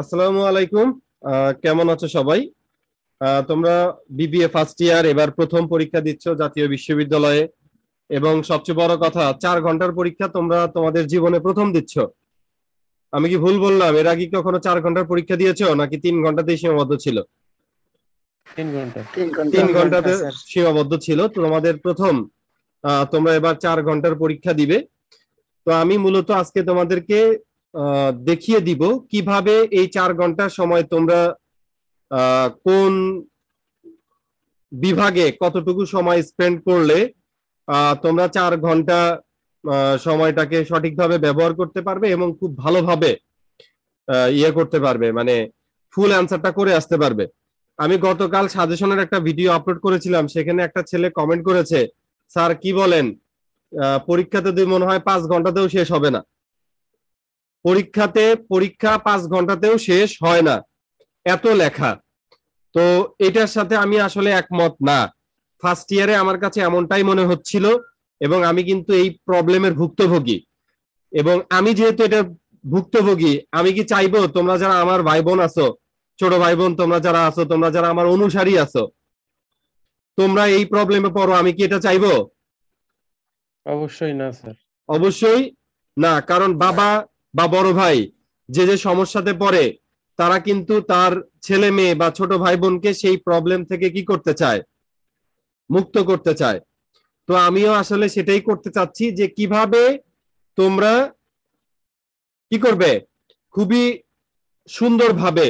আসসালামু আলাইকুম। আহ, কেমন আছো সবাই? আহ, তোমরা বিবিএ ফার্স্ট ইয়ার এবার প্রথম পরীক্ষা দিচ্ছ জাতীয় বিশ্ববিদ্যালয়ে। এবং সবচেয়ে বড় কথা চার ঘণ্টার পরীক্ষা তোমরা তোমাদের জীবনে প্রথম দিচ্ছ। আমি কি ভুল বললাম? এর আগে কখনো চার ঘণ্টার পরীক্ষা দিয়েছ? নাকি তিন ঘন্টাতেই সীমাবদ্ধ ছিল? তিন ঘন্টাতে সীমাবদ্ধ ছিল। তোমাদের প্রথম আহ, তোমরা এবার চার ঘণ্টার পরীক্ষা দিবে। তো আমি মূলত আজকে তোমাদেরকে দেখিয়ে দিব কীভাবে এই চার ঘণ্টার সময় তোমরা কোন বিভাগে কতটুকু সময় স্পেন্ড করলে তোমরা চার ঘণ্টা সময়টাকে সঠিকভাবে ব্যবহার করতে পারবে এবং খুব ভালোভাবে ইয়ে করতে পারবে মানে ফুল অ্যান্সারটা করে আসতে পারবে। আমি গতকাল সাজেশনের একটা ভিডিও আপলোড করেছিলাম, সেখানে একটা ছেলে কমেন্ট করেছে স্যার কি বলেন? পরীক্ষাতে যদি মনে হয় পাঁচ ঘন্টাতেও শেষ হবে না। পরীক্ষাতে পরীক্ষা পাঁচ ঘন্টাতেও শেষ হয় না। এত লেখা। তো এটার সাথে আমি আসলে একমত না। ফার্স্ট ইয়ারে আমার কাছে এমনটাই মনে হচ্ছিল এবং আমি কিন্তু এই প্রবলেমের ভুক্তভোগী। এবং আমি যেহেতু এটা ভুক্তভোগী আমি কি চাইব? তোমরা যারা আমার ভাই বোন আছো ছোট ভাই বোন তোমরা যারা আছো তোমরা যারা আমার অনুসারী আছো তোমরা এই প্রবলেমে পড়ো আমি কি এটা চাইব? অবশ্যই না স্যার। অবশ্যই না কারণ বাবা বা বড় ভাই যে যে সমস্যাতে পড়ে, তারা কিন্তু তার ছেলে মেয়ে বা ছোট ভাই বোনকে সেই প্রবলেম থেকে কি করতে চায়? মুক্ত করতে চায়। তো আমিও আসলে সেটাই করতে চাচ্ছি যে কীভাবে তোমরা কি করবে? খুবই সুন্দরভাবে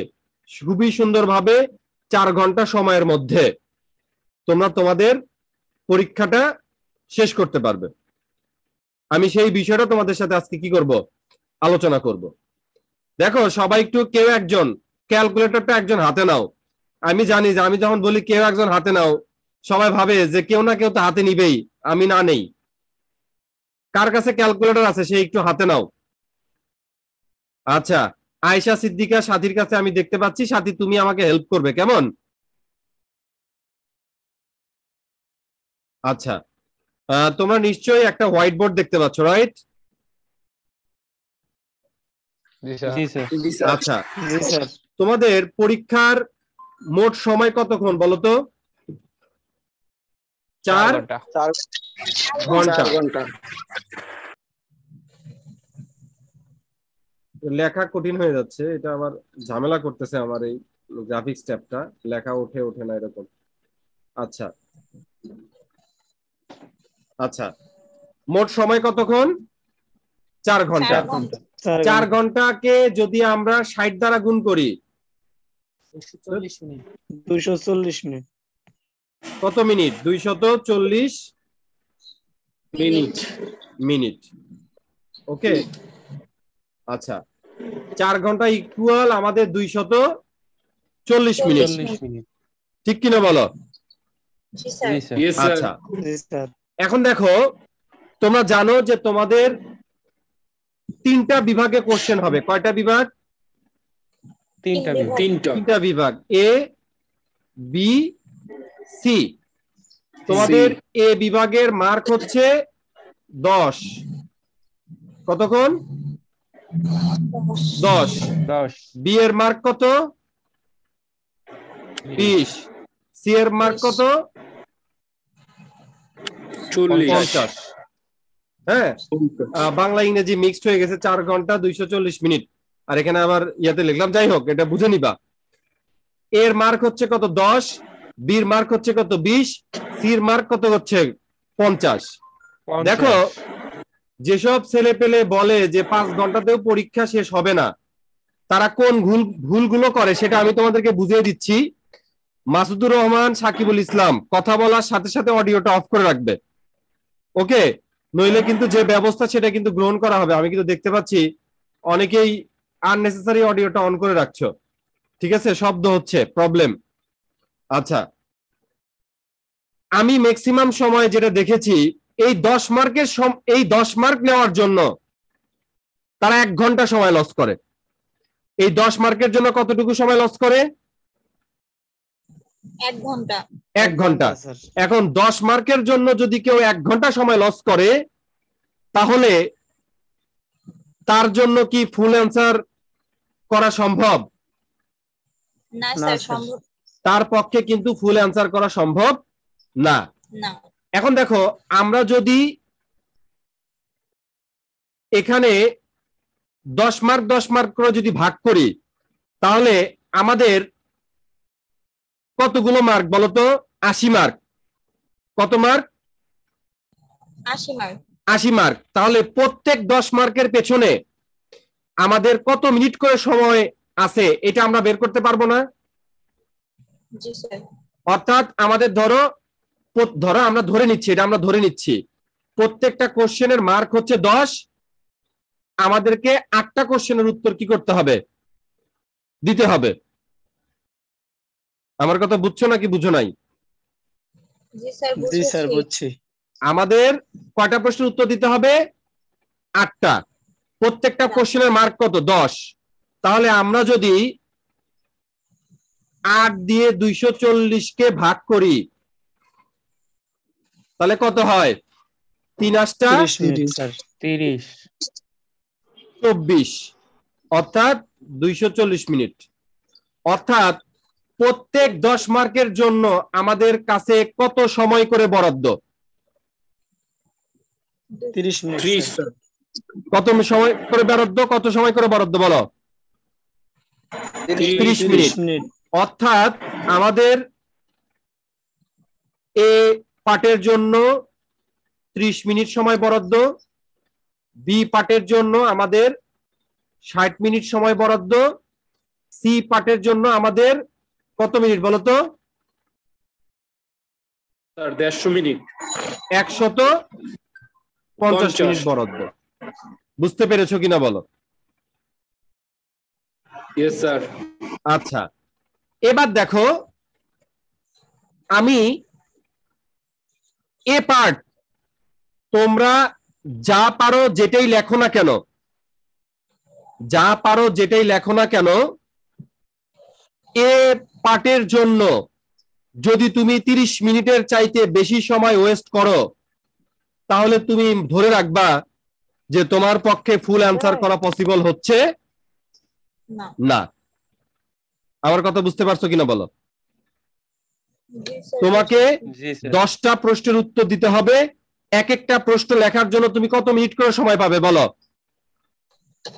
খুবই সুন্দরভাবে চার ঘণ্টা সময়ের মধ্যে তোমরা তোমাদের পরীক্ষাটা শেষ করতে পারবে। আমি সেই বিষয়টা তোমাদের সাথে আজকে কি করব? আলোচনা করব। দেখো, সবাই একটু কেউ একজন ক্যালকুলেটরটা একজন হাতে নাও। আমি জানি যে আমি যখন বলি কেউ একজন হাতে নাও, সবাই ভাবে যে কেউ না কেউ তো হাতে নিবেই, আমি না নেই। কার কাছে ক্যালকুলেটর আছে সে একটু হাতে নাও। আচ্ছা আয়শা সিদ্দিকা সাথীর কাছে আমি দেখতে পাচ্ছি, সাথী তুমি আমাকে হেল্প করবে, কেমন? আচ্ছা তোমরা নিশ্চয়ই একটা হোয়াইট বোর্ড দেখতে পাচ্ছ রাইট আচ্ছা। তোমাদের পরীক্ষার মোট সময় কতক্ষণ বলো তো? চার ঘণ্টা। লেখা কঠিন হয়ে যাচ্ছে। এটা আবার ঝামেলা করতেছে আমার এই গ্রাফিক্স ট্যাবটা লেখা ওঠে ওঠে না এরকম। আচ্ছা। আচ্ছা। মোট সময় কতক্ষণ? চার ঘণ্টা। চার ঘন্টাকে যদি আমরা ষাট দ্বারা গুণ করি দুইশো চল্লিশ মিনিট। কত মিনিট? দুইশত চল্লিশ মিনিট। মিনিট। ওকে? আচ্ছা। চার ঘণ্টা ইকুয়াল আমাদের দুইশত চল্লিশ মিনিট। চল্লিশ মিনিট। ঠিক কিনা বলো? আচ্ছা। এখন দেখো তোমরা জানো যে তোমাদের তিনটা বিভাগে কোশ্চেন হবে। কয়টা বিভাগ? তিনটা তিনটা তিনটা। বিভাগ। এ বি সি তোমাদের এ বিভাগের মার্ক হচ্ছে দশ। কতক্ষণ? দশ। দশ। বি এর মার্ক কত? বিশ। সি এর মার্ক কত? পঞ্চাশ। হ্যাঁ? বাংলা ইংরেজি মিক্সড হয়ে গেছে চার ঘণ্টা দুইশো চল্লিশ মিনিট। আর এখানে আবার ইয়াতে লিখলাম যাই হোক এটা বুঝে নিবা। এর মার্ক হচ্ছে কত? দশ। বির মার্ক হচ্ছে কত? বিশ। সির মার্ক কত হচ্ছে? পঞ্চাশ। দেখো যেসব ছেলে পেলে বলে যে পাঁচ ঘন্টাতেও পরীক্ষা শেষ হবে না তারা কোন ভুল ভুলগুলো করে সেটা আমি তোমাদেরকে বুঝিয়ে দিচ্ছি। মাসুদুর রহমান সাকিবুল ইসলাম কথা বলার সাথে সাথে অডিওটা অফ করে রাখবে। ওকে নইলে কিন্তু যে ব্যবস্থা সেটা কিন্তু গ্রহণ করা হবে। আমি কিন্তু দেখতে পাচ্ছি অনেকেই আননেসেসারি অডিওটা অন করে রাখছো। ঠিক আছে? শব্দ হচ্ছে প্রবলেম আচ্ছা। আমি ম্যাক্সিমাম সময় যেটা দেখেছি, এই দশ মার্কের এই দশ মার্ক নেওয়ার জন্য তারা এক ঘণ্টা সময় লস করে। এই দশ মার্কের জন্য কতটুকু সময় লস করে? এক ঘণ্টা। এক ঘণ্টা। এখন দশ মার্কের জন্য যদি কেউ এক ঘণ্টা সময় লস করে তাহলে তার জন্য কি ফুল অ্যান্সার করা সম্ভব? না না, স্যার স্যার। সম্ভব। তার পক্ষে কিন্তু ফুল অ্যান্সার করা সম্ভব না। না। এখন দেখো আমরা যদি এখানে দশ মার্ক দশ মার্ক করে যদি ভাগ করি তাহলে আমাদের কতগুলো মার্ক বলতো? আশি মার্ক। কত মার্ক? আশি মার্ক। আশি মার্ক। তাহলে প্রত্যেক দশ মার্কের পেছনে আমাদের কত মিনিট করে সময় আছে এটা আমরা বের করতে পারব না? অর্থাৎ আমাদের ধরো ধরো আমরা ধরে নিচ্ছি এটা আমরা ধরে নিচ্ছি। প্রত্যেকটা কোশ্চেনের মার্ক হচ্ছে দশ। আমাদেরকে আটটা কোশ্চেনের উত্তর কি করতে হবে? দিতে হবে। আমার কথা বুঝছ নাকি বুঝো নাই? জি স্যার জি স্যার বুঝেছি। আমাদের কয়টা প্রশ্নের উত্তর দিতে হবে? আটটা। প্রত্যেকটা কোশ্চেনের মার্ক কত? দশ। তাহলে আমরা যদি আট দিয়ে দুইশো চল্লিশ কে ভাগ করি তাহলে কত হয়? তিন আটটা তিরিশ তিরিশ। চব্বিশ। অর্থাৎ দুইশো চল্লিশ মিনিট। অর্থাৎ প্রত্যেক দশ মার্কের জন্য আমাদের কাছে কত সময় করে বরাদ্দ? তিরিশ কত সময় করে বরাদ্দ? কত সময় করে বরাদ্দ বলো? তিরিশ। মিনিট। মিনিট। অর্থাৎ আমাদের এ পার্টের জন্য ত্রিশ মিনিট সময় বরাদ্দ বি পার্টের জন্য আমাদের ষাট মিনিট সময় বরাদ্দ সি পার্টের জন্য আমাদের কত মিনিট বলো তো? স্যার দেড়শো মিনিট। একশত পঞ্চাশ পঞ্চাশ। মিনিট বরাদ্দ। বুঝতে পেরেছ কিনা বলো? স্যার। আচ্ছা। এবার দেখো আমি এ পার্ট তোমরা যা পারো যেটাই লেখো না কেন যা পারো যেটাই লেখো না কেন এ পার্টের জন্য। যদি তুমি তিরিশ মিনিটের চাইতে বেশি সময় ওয়েস্ট করো তাহলে তুমি ধরে রাখবা যে তোমার পক্ষে ফুল অ্যান্সার করা পসিবল হচ্ছে না। আমার কথা বুঝতে পারছ কিনা বলো? তোমাকে দশটা প্রশ্নের উত্তর দিতে হবে। এক একটা প্রশ্ন লেখার জন্য তুমি কত মিনিট করে সময় পাবে বলো?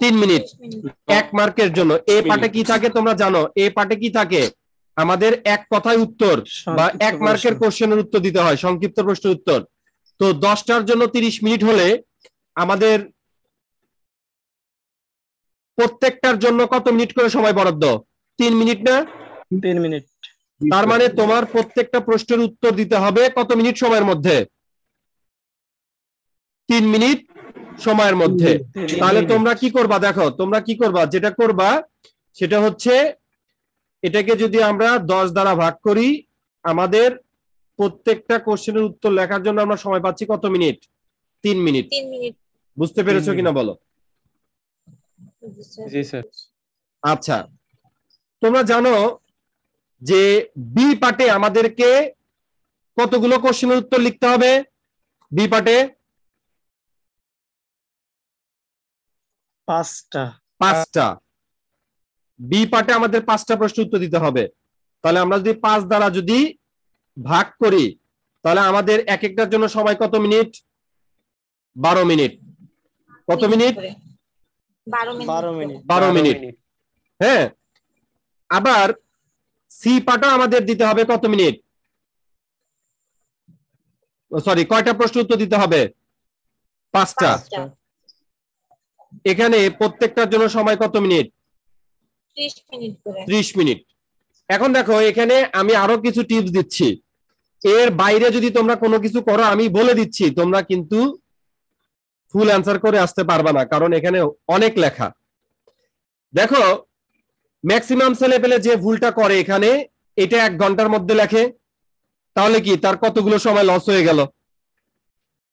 তিন মিনিট। মিনিট। এক মার্কের জন্য। এ পাটে কি থাকে তোমরা জানো? এ পাটে কি থাকে? আমাদের এক কথায় উত্তর বা এক মার্কের কোশ্চেনের উত্তর দিতে হয় সংক্ষিপ্ত প্রশ্নের উত্তর। তো দশটার জন্য তিরিশ মিনিট হলে আমাদের প্রত্যেকটার জন্য কত মিনিট করে সময় বরাদ্দ? তিন মিনিট না? তিন মিনিট। তার মানে তোমার প্রত্যেকটা প্রশ্নের উত্তর দিতে হবে কত মিনিট সময়ের মধ্যে? তিন মিনিট সময়ের মধ্যে। তাহলে তোমরা কি করবা? দেখো তোমরা কি করবা? যেটা করবা সেটা হচ্ছে এটাকে যদি আমরা দশ দ্বারা ভাগ করি আমাদের প্রত্যেকটা কোশ্চেনের উত্তর লেখার জন্য আমরা সময় পাচ্ছি কত মিনিট? তিন মিনিট। বুঝতে পেরেছ কিনা বলো? আচ্ছা। তোমরা জানো যে বি পার্টে আমাদেরকে কতগুলো কোশ্চেনের উত্তর লিখতে হবে? বি পার্টে? পাঁচটা। পাঁচটা। বি পার্টে আমাদের পাঁচটা প্রশ্ন উত্তর দিতে হবে। তাহলে আমরা যদি পাঁচ দ্বারা যদি ভাগ করি তাহলে আমাদের এক একটার জন্য সময় কত মিনিট? বারো মিনিট। কত মিনিট? বারো মিনিট। হ্যাঁ। আবার সি পার্টও আমাদের দিতে হবে কত মিনিট? সরি কয়টা প্রশ্ন উত্তর দিতে হবে? পাঁচটা। এখানে প্রত্যেকটার জন্য সময় কত মিনিট? ত্রিশ মিনিট এখন দেখো, এখানে আমি আরও কিছু টিপস দিচ্ছি। এর বাইরে যদি তোমরা কোনো কিছু করো, আমি বলে দিচ্ছি, তোমরা কিন্তু ফুল অ্যান্সার করে আসতে পারবা না, কারণ এখানে অনেক লেখা। দেখো ম্যাক্সিমাম ছেলে পেলে যে ভুলটা করে এখানে, এটা এক ঘণ্টার মধ্যে লেখে। তাহলে কি, তার কতগুলো সময় লস হয়ে গেল?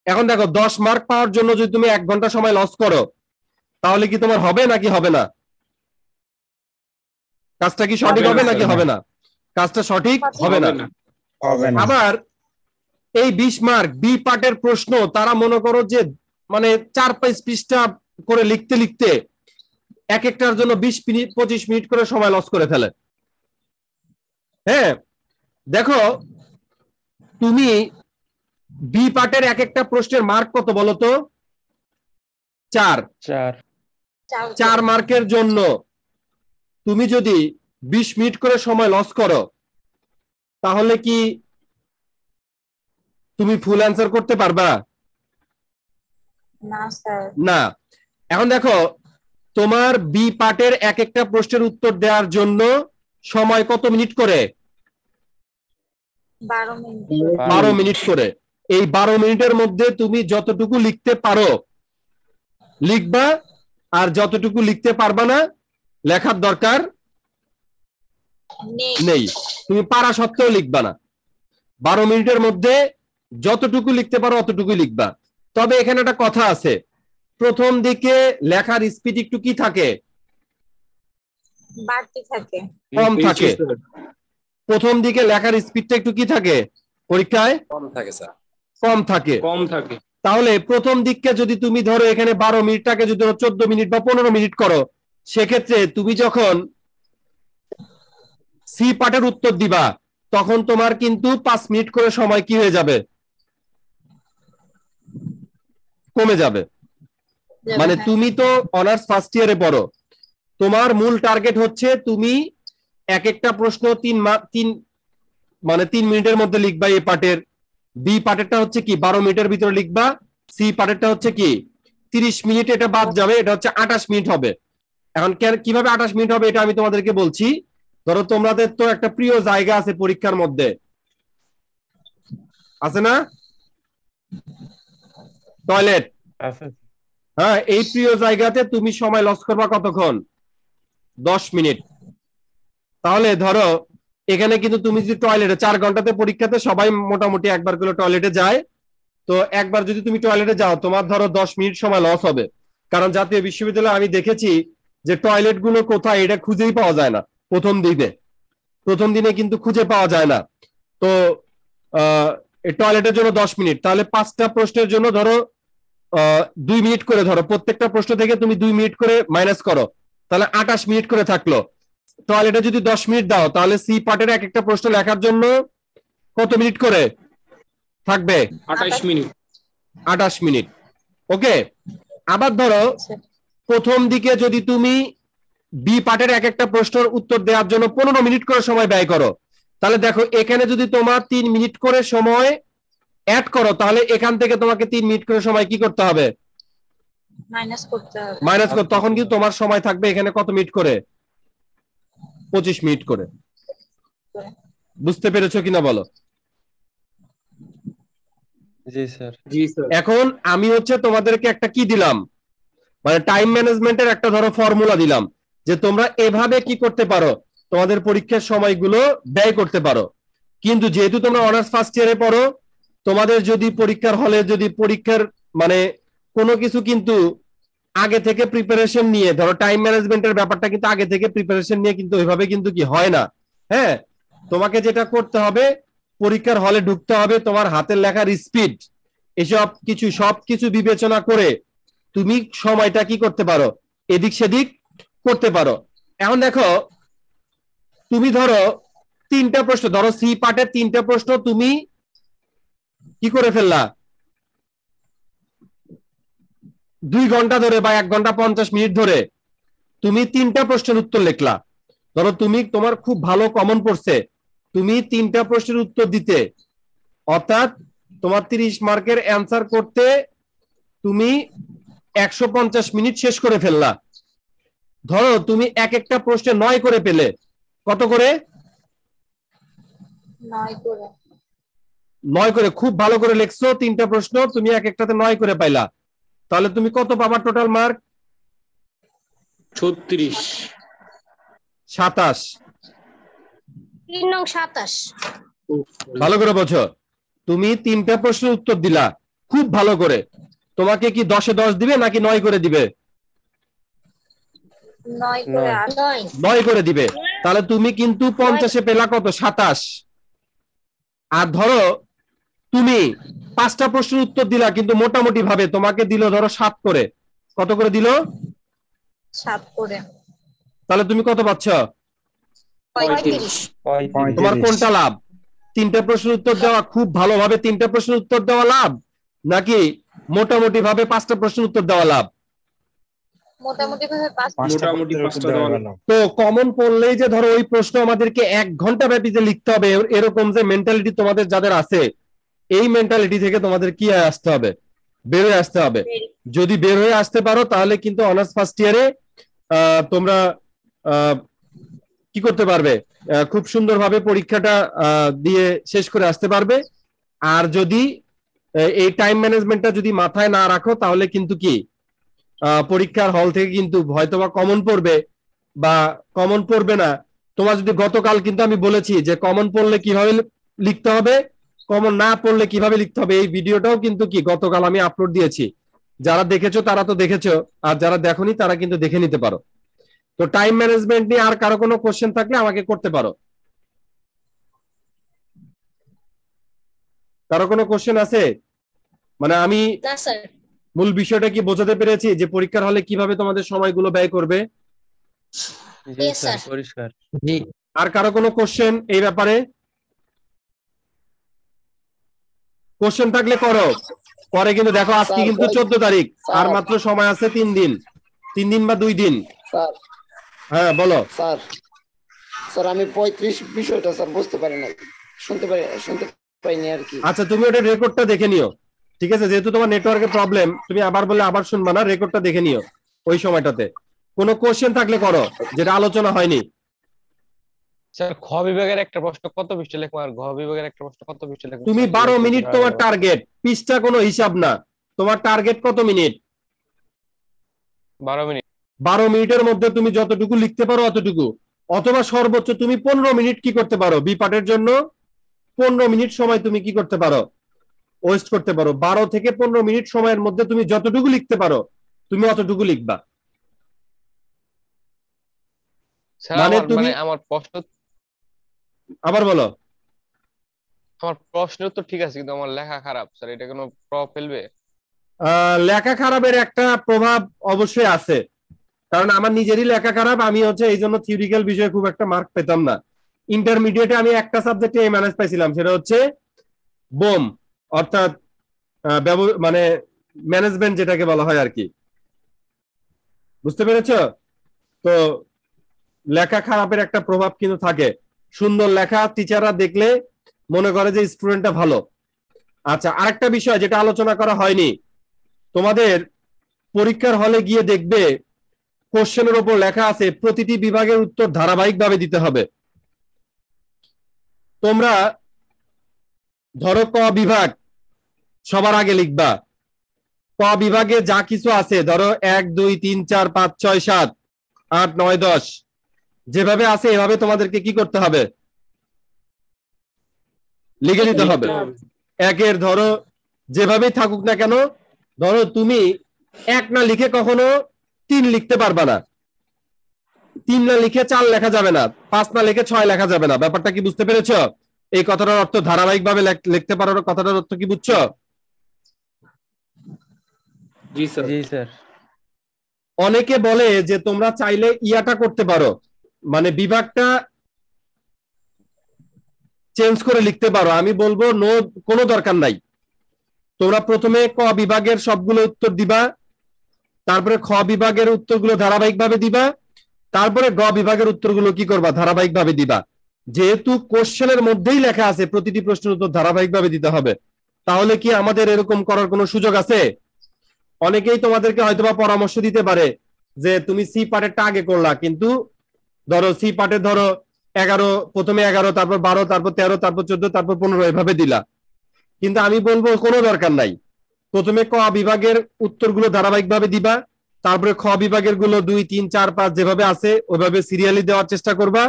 এখন দেখো, দশ মার্ক পাওয়ার জন্য যদি তুমি এক ঘণ্টা সময় লস করো, তাহলে কি তোমার হবে নাকি হবে না? কাজটা কি সঠিক হবে নাকি হবে না। কাজটা সঠিক হবে না। আবার এই বিশ মার্ক বি পার্টের প্রশ্ন তারা মনে করো যে মানে চার পাঁচ পৃষ্ঠা করে লিখতে লিখতে এক একটার জন্য বিশ মিনিট পঁচিশ মিনিট করে সময় লস করে ফেলে। হ্যাঁ দেখো তুমি বি পার্টের এক একটা প্রশ্নের মার্ক কত বলো তো? চার। চার। চার মার্কের জন্য। তুমি যদি বিশ মিনিট করে সময় লস করো তাহলে কি তুমি ফুল অ্যান্সার করতে পারবা? না এখন দেখো তোমার বি পার্টের এক একটা প্রশ্নের উত্তর দেওয়ার জন্য সময় কত মিনিট করে? বারো মিনিট করে। এই বারো মিনিটের মধ্যে তুমি যতটুকু লিখতে পারো লিখবা আর যতটুকু লিখতে পারবা না লেখার দরকার নেই। তুমি পারা সত্ত্বেও লিখবা না। বারো মিনিটের মধ্যে যতটুকু লিখতে পারো অতটুকু লিখবা। তবে এখানে একটা কথা আছে। প্রথম দিকে লেখার স্পিড একটু কি থাকে? থাকে। কম থাকে। প্রথম দিকে লেখার স্পিডটা একটু কি থাকে? পরীক্ষায়? কম থাকে স্যার। কম থাকে। কম থাকে। তাহলে প্রথম দিককে যদি তুমি ধরো এখানে বারো মিনিটটাকে যদি চোদ্দ মিনিট বা পনেরো মিনিট করো সেক্ষেত্রে তুমি যখন সি পার্টের উত্তর দিবা তখন তোমার কিন্তু পাঁচ মিনিট করে সময় কি হয়ে যাবে? কমে যাবে। মানে হ্যাঁ। তুমি তো অনার্স ফার্স্ট ইয়ারে পড়ো। তোমার মূল টার্গেট হচ্ছে তুমি এক একটা প্রশ্ন তিন মা- তিন মানে তিন মিনিটের মধ্যে লিখবা এ পার্টের বি পার্টেরটা হচ্ছে কি বারো মিনিটের ভিতরে লিখবা। সি পার্টেরটা হচ্ছে কি তিরিশ মিনিট এটা বাদ যাবে এটা হচ্ছে আঠাশ মিনিট হবে। এখন কেন- কীভাবে আঠাশ মিনিট হবে এটা আমি তোমাদেরকে বলছি। ধরো তোমাদের তো একটা প্রিয় জায়গা আছে পরীক্ষার মধ্যে। আছে না? টয়লেট। হ্যাঁ এই প্রিয় জায়গাতে তুমি সময় লস করবা কতক্ষণ? দশ মিনিট। তাহলে ধরো এখানে কিন্তু তুমি যদি টয়লেটে চার ঘন্টাতে পরীক্ষাতে সবাই মোটামুটি একবার করে টয়লেটে যায়। তো একবার যদি তুমি টয়লেটে যাও তোমার ধরো দশ মিনিট সময় লস হবে। কারণ জাতীয় বিশ্ববিদ্যালয়ে আমি দেখেছি যে টয়লেটগুলো কোথায় এটা খুঁজেই পাওয়া যায় না প্রথম দিনে। প্রথম দিনে কিন্তু খুঁজে পাওয়া যায় না। তো আহ টয়লেটের জন্য দশ মিনিট। তাহলে পাঁচটা প্রশ্নের জন্য ধরো আহ, দুই মিনিট করে ধরো। প্রত্যেকটা প্রশ্ন থেকে তুমি দুই মিনিট করে মাইনাস করো। তাহলে আঠাশ মিনিট করে থাকল। টয়লেটে যদি দশ মিনিট দাও তাহলে সি পার্টের এক একটা প্রশ্ন লেখার জন্য কত মিনিট করে থাকবে? আঠাশ মিনিট। আঠাশ মিনিট। ওকে আবার ধরো আচ্ছা। প্রথম দিকে যদি তুমি বি পার্টের এক একটা প্রশ্নের উত্তর দেওয়ার জন্য পনেরো মিনিট করে সময় ব্যয় করো। তাহলে দেখো এখানে যদি তোমার তিন মিনিট করে সময় অ্যাড করো তাহলে এখান থেকে তোমাকে তিন মিনিট করে সময় কি করতে হবে? মাইনাস করতে হবে। মাইনাস করো তখন কিন্তু তোমার সময় থাকবে এখানে কত মিনিট করে? পঁচিশ মিনিট করে। বুঝতে পেরেছ কিনা বলো? জি স্যার। জি স্যার। এখন আমি হচ্ছে তোমাদেরকে একটা কি দিলাম? মানে টাইম ম্যানেজমেন্টের একটা ধরো ফর্মুলা দিলাম যে তোমরা এভাবে কি করতে পারো? তোমাদের পরীক্ষার সময়গুলো ব্যয় করতে পারো। কিন্তু যেহেতু তোমরা অনার্স ফার্স্ট ইয়ারে পড়ো, তোমাদের যদি পরীক্ষার হলে যদি পরীক্ষার মানে কোনো কিছু কিন্তু আগে থেকে প্রিপারেশন নিয়ে, ধরো টাইম ম্যানেজমেন্টের ব্যাপারটা কিন্তু আগে থেকে প্রিপারেশন নিয়ে কিন্তু ওইভাবে কিন্তু কি হয় না। হ্যাঁ? তোমাকে যেটা করতে হবে, পরীক্ষার হলে ঢুকতে হবে তোমার হাতের লেখার স্পিড এসব কিছু সব কিছু বিবেচনা করে তুমি সময়টা কি করতে পারো? এদিক সেদিক করতে পারো। এখন দেখো, তুমি ধরো তিনটা প্রশ্ন, ধরো সি পার্টের তিনটা প্রশ্ন তুমি কি করে ফেললা? দুই ঘণ্টা ধরে বা এক ঘণ্টা পঞ্চাশ মিনিট ধরে তুমি তিনটা প্রশ্নের উত্তর লিখলা। ধরো তুমি তোমার খুব ভালো কমন পড়ছে, তুমি তিনটা প্রশ্নের উত্তর দিতে, অর্থাৎ তোমার তিরিশ মার্কের অ্যান্সার করতে তুমি একশো পঞ্চাশ মিনিট শেষ করে ফেললা। ধরো তুমি এক একটা প্রশ্নে নয় করে পেলে। কত করে? নয় করে। খুব ভালো করে লিখছো তিনটা প্রশ্ন তুমি এক একটাতে নয় করে পাইলা। তাহলে তুমি কত পাবা টোটাল মার্ক ছত্রিশ। সাতাশ। তিন নং সাতাশ। ভালো করে বোঝো। তুমি তিনটা প্রশ্নের উত্তর দিলা। খুব ভালো করে। তোমাকে কি দশে দশ দিবে নাকি নয় করে দিবে? নয় করে দিবে। তাহলে তুমি কিন্তু পঞ্চাশে পেলা কত? সাতাশ। আর ধরো তুমি পাঁচটা প্রশ্নের উত্তর দিলা কিন্তু মোটামুটি ভাবে তোমাকে দিল ধরো সাত করে। কত করে দিল? সাত করে। তাহলে তুমি কত পাচ্ছ? তোমার কোনটা লাভ? তিনটা প্রশ্নের উত্তর দেওয়া খুব ভালোভাবে তিনটা প্রশ্নের উত্তর দেওয়া লাভ? নাকি মোটামুটি ভাবে পাঁচটা প্রশ্নের উত্তর দেওয়া লাভ। মোটামুটি ভাবে পাঁচ মোটামুটি পাঁচটা দেওয়া। তো কমন পড়লেই যে ধরো ওই প্রশ্ন আমাদেরকে এক ঘণ্টা ব্যাপী যে লিখতে হবে এরকম যে মেন্টালিটি তোমাদের যাদের আছে এই মেন্টালিটি থেকে তোমাদের কি আসতে হবে? বের হয়ে আসতে হবে। যদি বের হয়ে আসতে পারো তাহলে কিন্তু অনার্স ফার্স্ট ইয়ারে তোমরা আহ, কি করতে পারবে? আহ, খুব সুন্দরভাবে পরীক্ষাটা আহ, দিয়ে শেষ করে আসতে পারবে। আর যদি এই টাইম ম্যানেজমেন্টটা যদি মাথায় না রাখো, তাহলে কিন্তু কি? পরীক্ষার হল থেকে কিন্তু হয়তোবা কমন পড়বে বা কমন পড়বে না। তোমার যদি গতকাল কিন্তু আমি বলেছি যে কমন পড়লে কীভাবে লিখতে হবে কমন না পড়লে কীভাবে লিখতে হবে, এই ভিডিওটাও কিন্তু কি গতকাল আমি আপলোড দিয়েছি। যারা দেখেছ তারা তো দেখেছ, আর যারা দেখনি তারা কিন্তু দেখে নিতে পারো। তো টাইম ম্যানেজমেন্ট নিয়ে আর কারও কোনো কোশ্চেন থাকলে আমাকে করতে পারো। কারও কোনো কোশ্চেন আছে? মানে আমি মূল বিষয়টা কি বোঝাতে পেরেছি যে পরীক্ষার হলে কীভাবে তোমাদের সময়গুলো ব্যয় করবে. পরিষ্কার। আর কারও কোনো কোশ্চেন এই ব্যাপারে? কোশ্চেন থাকলে করো। পরে কিন্তু দেখো আজকে কিন্তু চোদ্দ তারিখ আর মাত্র সময় আছে তিন দিন। তিন দিন বা দুই দিন। হ্যাঁ বলো। স্যার স্যার আমি পঁয়ত্রিশ বিষয়টা স্যার বুঝতে পারি না শুনতে পারি শুনতে পাইনি আর কি। আচ্ছা তুমি ওটা রেকর্ডটা দেখে নিও। ঠিক আছে? যেহেতু তোমার নেটওয়ার্কের প্রবলেম তুমি আবার বলে আবার শুনবা না রেকর্ডটা দেখে নিও ওই সময়টাতে। কোনো কোশ্চেন থাকলে করো যেটা আলোচনা হয়নি। স্যার খ বিভাগের একটা প্রশ্ন কত পৃষ্ঠা লিখব? আর ঘ বিভাগের একটা প্রশ্ন কত পৃষ্ঠা লিখব? তুমি বারো মিনিট তোমার টার্গেট পিসটা কোনো হিসাব না। তোমার টার্গেট কত মিনিট বারো মিনিট বারো মিনিটের মধ্যে তুমি যতটুকু লিখতে পারো অতটুকু। অথবা সর্বোচ্চ তুমি পনেরো মিনিট কি করতে পারো? বি পার্টের জন্য পনেরো মিনিট সময় তুমি কি করতে পারো? ওয়েস্ট করতে পারো। বারো থেকে পনেরো মিনিট সময়ের মধ্যে তুমি যতটুকু লিখতে পারো তুমি অতটুকু লিখবা। মানে তুমি- মানে আমার প্রশ্ন আবার বলো। আমার প্রশ্ন তো ঠিক আছে কিন্তু আমার লেখা খারাপ। স্যার এটা কোনো প্রভাব ফেলবে? লেখা খারাপের একটা প্রভাব অবশ্যই আছে। কারণ আমার নিজেরই লেখা খারাপ আমি হচ্ছে এই জন্য থিওরিক্যাল বিষয়ে খুব একটা মার্ক পেতাম না। ইন্টারমিডিয়েটে আমি একটা সাবজেক্টে এ ম্যানেজ পাইছিলাম সেটা হচ্ছে বোম। অর্থাৎ মানে ম্যানেজমেন্ট যেটাকে বলা হয় আর কি। বুঝতে পেরেছ? তো লেখা খারাপের একটা প্রভাব কিন্তু থাকে। সুন্দর লেখা টিচাররা দেখলে মনে করে যে স্টুডেন্টটা ভালো। আচ্ছা আরেকটা বিষয় যেটা আলোচনা করা হয়নি। তোমাদের পরীক্ষার হলে গিয়ে দেখবে কোশ্চেনের ওপর লেখা আছে, প্রতিটি বিভাগের উত্তর ধারাবাহিকভাবে দিতে হবে। তোমরা ধরো ক বিভাগ সবার আগে লিখবা। ক বিভাগে যা কিছু আছে ধরো এক দুই তিন চার পাঁচ ছয় সাত আট নয় দশ যেভাবে আছে এভাবে তোমাদেরকে কি করতে হবে? লিখে নিতে হবে। একের ধরো যেভাবেই থাকুক না কেন ধরো তুমি এক না লিখে কখনো তিন লিখতে পারবা না। তিন না লিখে চার লেখা যাবে না পাঁচ না লিখে ছয় লেখা যাবে না। ব্যাপারটা কি বুঝতে পেরেছ? এই কথাটার অর্থ ধারাবাহিক ভাবে লিখতে পারার কথাটার অর্থ কি বুঝছ? অনেকে বলে যে তোমরা চাইলে ইয়াটা করতে পারো। মানে বিভাগটা চেঞ্জ করে লিখতে পারো। আমি বলব নো কোনো দরকার নাই। তোমরা প্রথমে ক বিভাগের সবগুলো উত্তর দিবা। তারপরে খ বিভাগের উত্তরগুলো ধারাবাহিকভাবে দিবা। তারপরে গ বিভাগের উত্তরগুলো কি করবা? ধারাবাহিকভাবে দিবা। যেহেতু কোশ্চেনের মধ্যেই লেখা আছে, প্রতিটি প্রশ্নের উত্তর ধারাবাহিকভাবে দিতে হবে। তাহলে কি আমাদের এরকম করার কোনো সুযোগ আছে? অনেকেই তোমাদেরকে হয়তোবা পরামর্শ দিতে পারে যে তুমি সি পার্টেরটা আগে করলা, কিন্তু ধরো সি পার্টে ধরো এগারো, প্রথমে এগারো, তারপর বারো, তারপর তেরো, তারপর চোদ্দ, তারপর পনেরো এভাবে দিলা। কিন্তু আমি বলব কোনো দরকার নাই। প্রথমে ক বিভাগের উত্তরগুলো ধারাবাহিকভাবে দিবা, তারপরে খ বিভাগেরগুলো দুই, তিন, চার, পাঁচ যেভাবে আছে, ওইভাবে সিরিয়ালি দেওয়ার চেষ্টা করবা।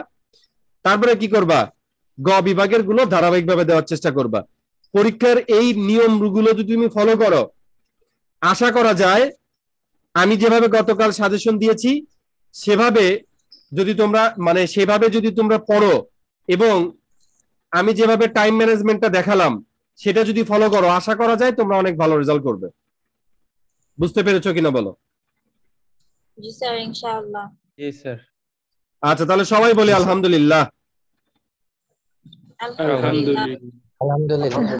তারপরে কি করবা? গ বিভাগেরগুলো ধারাবাহিকভাবে দেওয়ার চেষ্টা করবা। পরীক্ষার এই নিয়মগুলো যদি তুমি ফলো করো আশা করা যায় আমি যেভাবে গতকাল সাজেশন দিয়েছি সেভাবে যদি তোমরা মানে সেভাবে যদি তোমরা পড়ো এবং আমি যেভাবে টাইম ম্যানেজমেন্টটা দেখালাম সেটা যদি ফলো করো আশা করা যায় তোমরা অনেক ভালো রেজাল্ট করবে। বুঝতে পেরেছ কিনা বলো? জি স্যার ইনশাআল্লাহ। জি স্যার। আচ্ছা তাহলে সবাই বলি আলহামদুলিল্লাহ আলহামদুলিল্লাহ। আলহামদুলিল্লাহ। আলহামদুলিল্লাহ।